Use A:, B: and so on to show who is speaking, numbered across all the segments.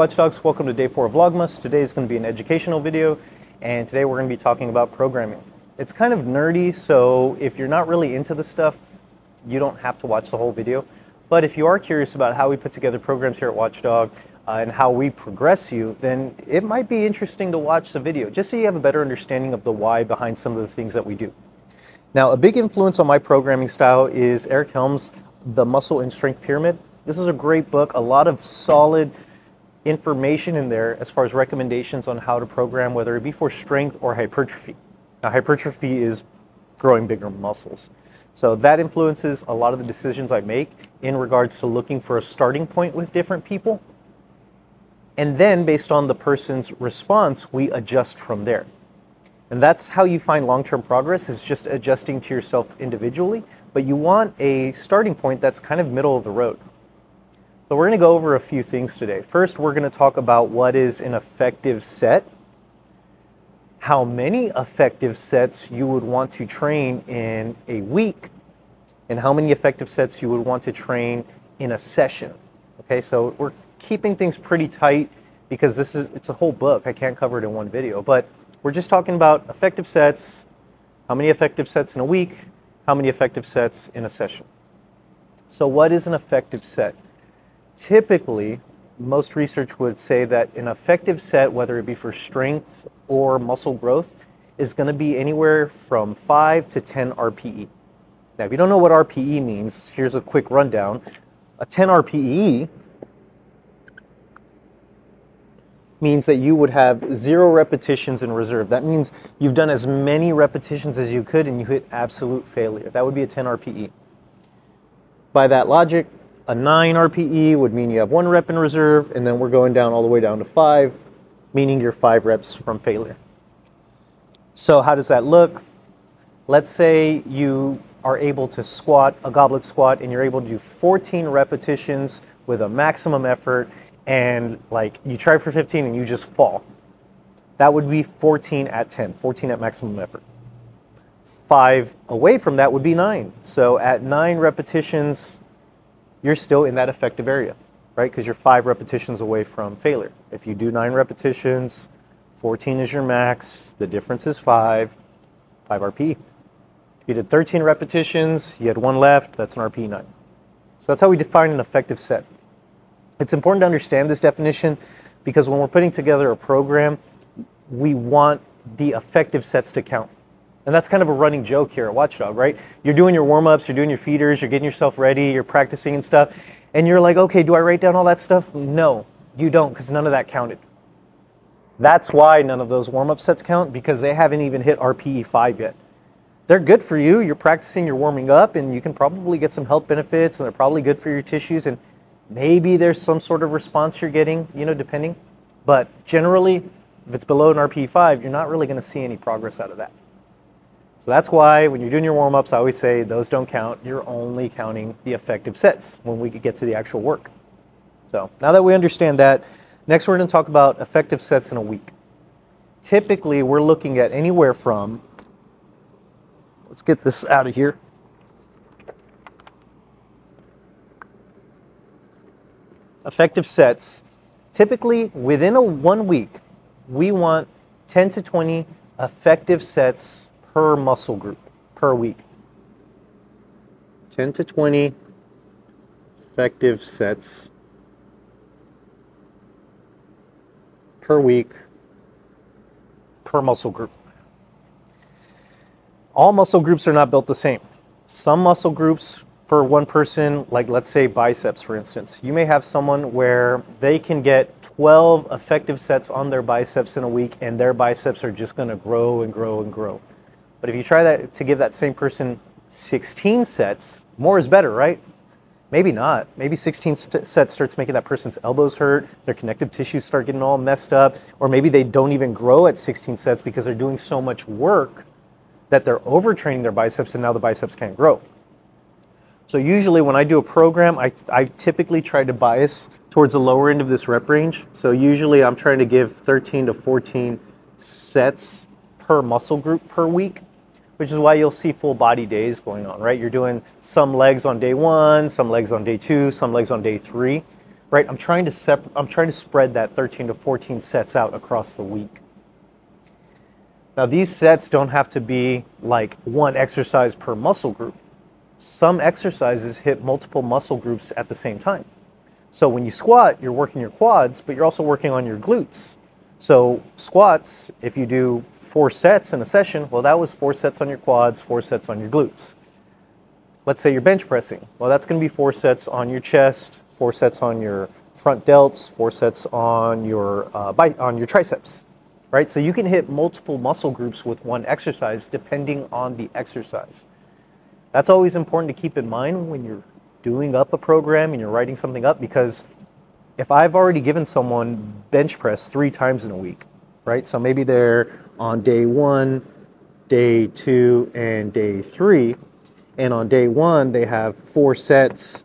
A: Watchdogs, welcome to day four of Vlogmas. Today is going to be an educational video, and today we're going to be talking about programming. It's kind of nerdy, so if you're not really into the stuff, you don't have to watch the whole video. But if you are curious about how we put together programs here at Watchdog uh, and how we progress you, then it might be interesting to watch the video, just so you have a better understanding of the why behind some of the things that we do. Now, a big influence on my programming style is Eric Helms' The Muscle and Strength Pyramid. This is a great book, a lot of solid information in there as far as recommendations on how to program, whether it be for strength or hypertrophy. Now, hypertrophy is growing bigger muscles. So that influences a lot of the decisions I make in regards to looking for a starting point with different people. And then, based on the person's response, we adjust from there. And that's how you find long term progress, is just adjusting to yourself individually. But you want a starting point that's kind of middle of the road. So we're going to go over a few things today. First, we're going to talk about what is an effective set, how many effective sets you would want to train in a week, and how many effective sets you would want to train in a session. Okay, so we're keeping things pretty tight because this is it's a whole book. I can't cover it in one video, but we're just talking about effective sets, how many effective sets in a week, how many effective sets in a session. So what is an effective set? Typically, most research would say that an effective set, whether it be for strength or muscle growth, is going to be anywhere from 5 to 10 RPE. Now, if you don't know what RPE means, here's a quick rundown. A 10 RPE means that you would have zero repetitions in reserve. That means you've done as many repetitions as you could and you hit absolute failure. That would be a 10 RPE. By that logic, a 9 RPE would mean you have one rep in reserve, and then we're going down all the way down to 5, meaning you're 5 reps from failure. So how does that look? Let's say you are able to squat a goblet squat and you're able to do 14 repetitions with a maximum effort and like you try for 15 and you just fall. That would be 14 at 10, 14 at maximum effort. Five away from that would be nine. So at nine repetitions, you're still in that effective area, right? Because you're five repetitions away from failure. If you do nine repetitions, 14 is your max, the difference is five, five RP. If you did 13 repetitions, you had one left, that's an RP nine. So that's how we define an effective set. It's important to understand this definition because when we're putting together a program, we want the effective sets to count. And that's kind of a running joke here at Watchdog, right? You're doing your warm ups, you're doing your feeders, you're getting yourself ready, you're practicing and stuff. And you're like, okay, do I write down all that stuff? No, you don't, because none of that counted. That's why none of those warm up sets count, because they haven't even hit RPE 5 yet. They're good for you. You're practicing, you're warming up, and you can probably get some health benefits, and they're probably good for your tissues. And maybe there's some sort of response you're getting, you know, depending. But generally, if it's below an RPE 5, you're not really going to see any progress out of that. So that's why when you're doing your warm-ups, I always say those don't count. You're only counting the effective sets when we get to the actual work. So now that we understand that, next we're going to talk about effective sets in a week. Typically, we're looking at anywhere from, let's get this out of here. Effective sets, typically within a one week, we want 10 to 20 effective sets per muscle group per week. 10 to 20 effective sets per week per muscle group. All muscle groups are not built the same. Some muscle groups for one person, like let's say biceps for instance, you may have someone where they can get 12 effective sets on their biceps in a week and their biceps are just going to grow and grow and grow. But if you try that to give that same person 16 sets, more is better, right? Maybe not. Maybe 16 st- sets starts making that person's elbows hurt, their connective tissues start getting all messed up, or maybe they don't even grow at 16 sets because they're doing so much work that they're overtraining their biceps and now the biceps can't grow. So usually when I do a program, I, I typically try to bias towards the lower end of this rep range. So usually I'm trying to give 13 to 14 sets per muscle group per week which is why you'll see full body days going on, right? You're doing some legs on day one, some legs on day two, some legs on day three, right? I'm trying to sep- I'm trying to spread that 13 to 14 sets out across the week. Now these sets don't have to be like one exercise per muscle group. Some exercises hit multiple muscle groups at the same time. So when you squat, you're working your quads, but you're also working on your glutes. So squats, if you do four sets in a session, well, that was four sets on your quads, four sets on your glutes. Let's say you're bench pressing. Well, that's going to be four sets on your chest, four sets on your front delts, four sets on your uh, on your triceps, right? So you can hit multiple muscle groups with one exercise depending on the exercise. That's always important to keep in mind when you're doing up a program and you're writing something up because if I've already given someone bench press three times in a week, right? So maybe they're on day one, day two, and day three. And on day one, they have four sets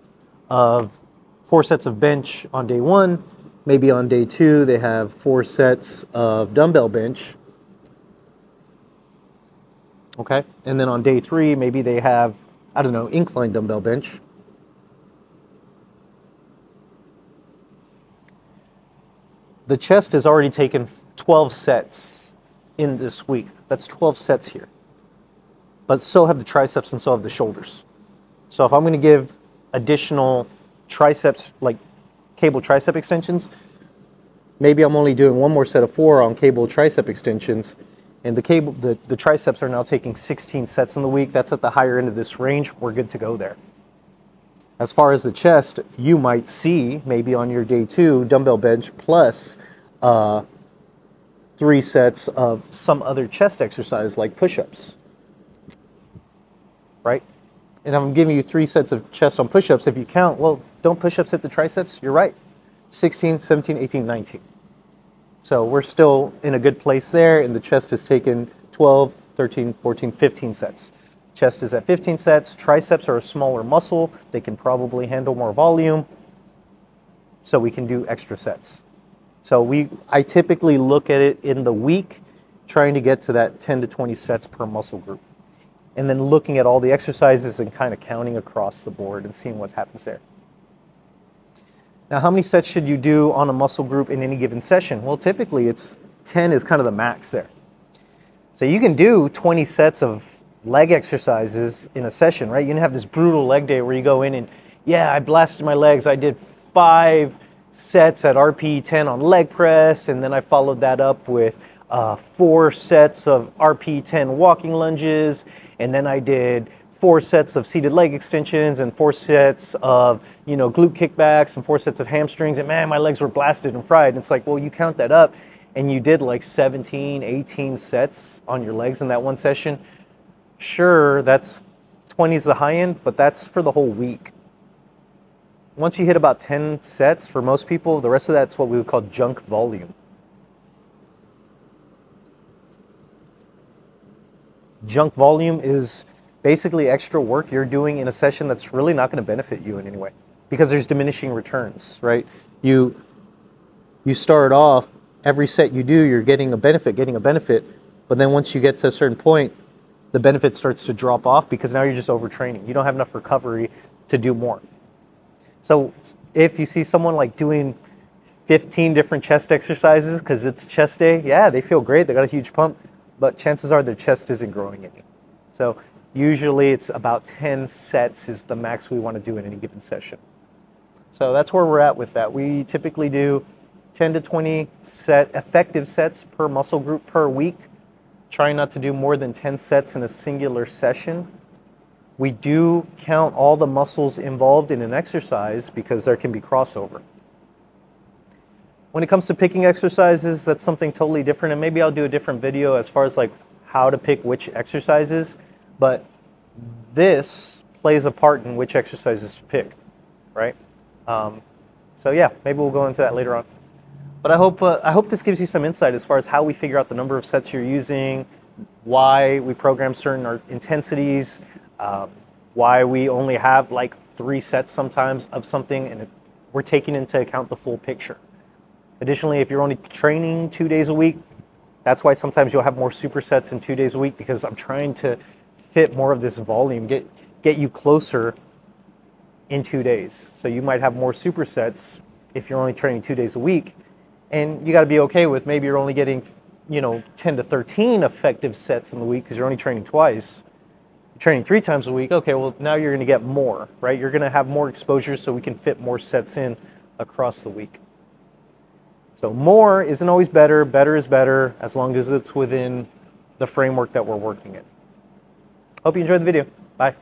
A: of four sets of bench on day one. Maybe on day two, they have four sets of dumbbell bench. Okay. And then on day three, maybe they have, I don't know, incline dumbbell bench. The chest has already taken 12 sets in this week. That's 12 sets here. But so have the triceps and so have the shoulders. So if I'm going to give additional triceps, like cable tricep extensions, maybe I'm only doing one more set of four on cable tricep extensions. And the cable, the, the triceps are now taking 16 sets in the week. That's at the higher end of this range. We're good to go there. As far as the chest, you might see maybe on your day two dumbbell bench plus uh, three sets of some other chest exercise like push ups. Right? And I'm giving you three sets of chest on push ups. If you count, well, don't push ups hit the triceps? You're right. 16, 17, 18, 19. So we're still in a good place there, and the chest has taken 12, 13, 14, 15 sets. Chest is at 15 sets. Triceps are a smaller muscle. They can probably handle more volume. So we can do extra sets. So we, I typically look at it in the week, trying to get to that 10 to 20 sets per muscle group. And then looking at all the exercises and kind of counting across the board and seeing what happens there. Now, how many sets should you do on a muscle group in any given session? Well, typically it's 10 is kind of the max there. So you can do 20 sets of leg exercises in a session, right? You can have this brutal leg day where you go in and, yeah, I blasted my legs. I did five sets at RPE 10 on leg press, and then I followed that up with uh, four sets of RPE 10 walking lunges, and then I did four sets of seated leg extensions and four sets of you know glute kickbacks and four sets of hamstrings and man my legs were blasted and fried and it's like well you count that up and you did like 17 18 sets on your legs in that one session sure, that's 20 is the high end, but that's for the whole week. Once you hit about 10 sets for most people, the rest of that's what we would call junk volume. Junk volume is basically extra work you're doing in a session that's really not going to benefit you in any way because there's diminishing returns, right? You you start off every set you do, you're getting a benefit, getting a benefit, but then once you get to a certain point, the benefit starts to drop off because now you're just overtraining. You don't have enough recovery to do more. So if you see someone like doing 15 different chest exercises because it's chest day, yeah, they feel great. They got a huge pump, but chances are their chest isn't growing any. So usually it's about 10 sets is the max we want to do in any given session. So that's where we're at with that. We typically do 10 to 20 set effective sets per muscle group per week trying not to do more than 10 sets in a singular session. We do count all the muscles involved in an exercise because there can be crossover. When it comes to picking exercises, that's something totally different, and maybe I'll do a different video as far as like how to pick which exercises, but this plays a part in which exercises to pick, right? Um, so yeah, maybe we'll go into that later on. But I hope, uh, I hope this gives you some insight as far as how we figure out the number of sets you're using, why we program certain intensities, um, why we only have like three sets sometimes of something, and it, we're taking into account the full picture. Additionally, if you're only training two days a week, that's why sometimes you'll have more supersets in two days a week because I'm trying to fit more of this volume, get, get you closer in two days. So you might have more supersets if you're only training two days a week. And you got to be okay with maybe you're only getting, you know, 10 to 13 effective sets in the week because you're only training twice. You're training three times a week. Okay, well, now you're going to get more, right? You're going to have more exposure so we can fit more sets in across the week. So more isn't always better. Better is better as long as it's within the framework that we're working in. Hope you enjoyed the video. Bye.